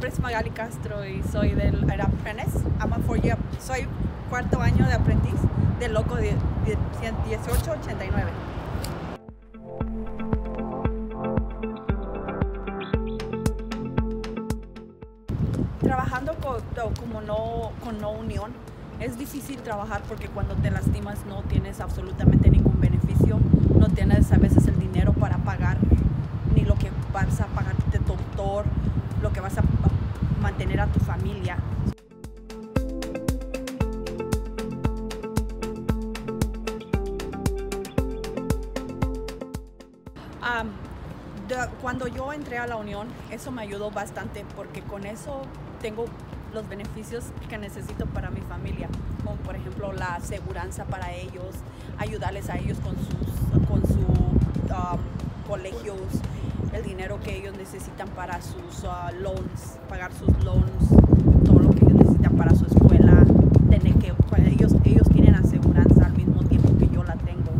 nombre es Magali Castro y soy del apprentice. I'm soy cuarto año de aprendiz del loco de, de 1889. Trabajando como no, con no unión es difícil trabajar porque cuando te lastimas no tienes absolutamente ningún beneficio, no tienes a veces a tu familia. Cuando yo entré a la Unión, eso me ayudó bastante porque con eso tengo los beneficios que necesito para mi familia, como por ejemplo la aseguranza para ellos, ayudarles a ellos con sus colegios, dinero que ellos necesitan para sus uh, loans, pagar sus loans, todo lo que ellos necesitan para su escuela, tener que pues, ellos ellos tienen aseguranza al mismo tiempo que yo la tengo.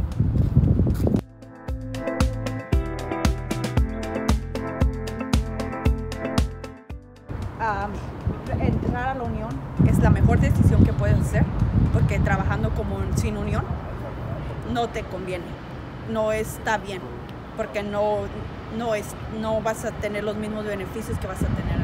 Um, entrar a la unión es la mejor decisión que puedes hacer porque trabajando como sin unión no te conviene, no está bien porque no, no, es, no vas a tener los mismos beneficios que vas a tener